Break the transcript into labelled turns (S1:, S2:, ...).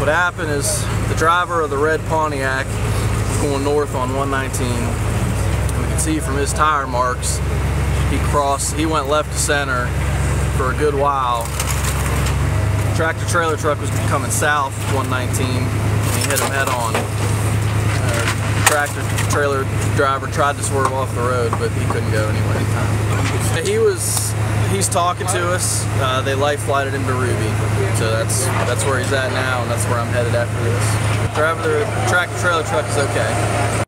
S1: What happened is the driver of the red Pontiac was going north on 119. And We can see from his tire marks, he crossed, he went left to center for a good while. Tractor trailer truck was coming south 119 and he hit him head on. Uh, tractor trailer driver tried to swerve off the road, but he couldn't go anywhere. He was talking to us. Uh, they life flighted him to Ruby, so that's that's where he's at now, and that's where I'm headed after this. Driving the tractor trailer truck is okay.